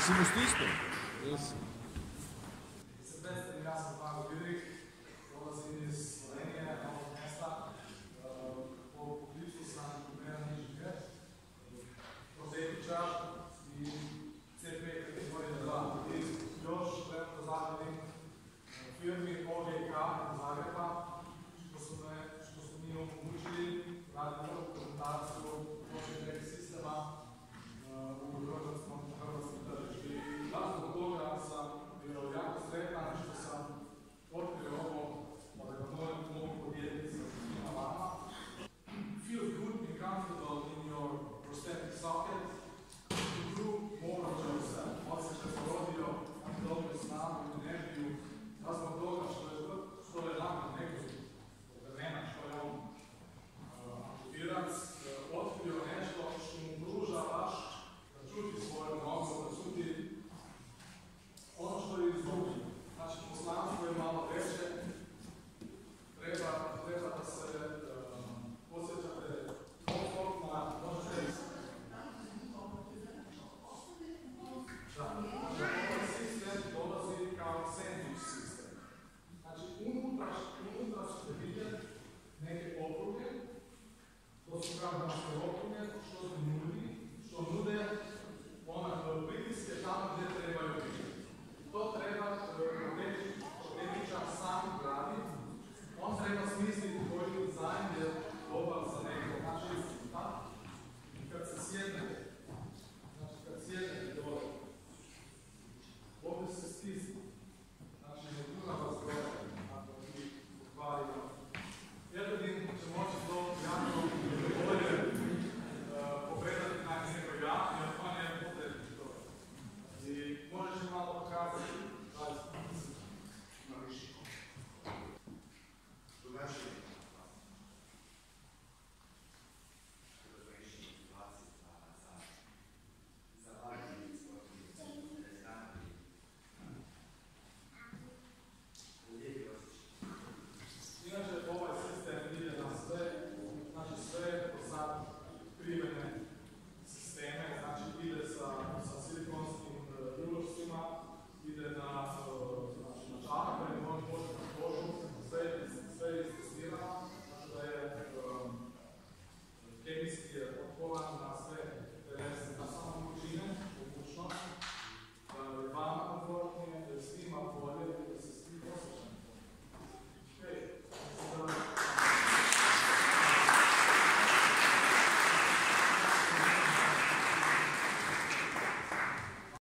Hicimos Cristo. Isso.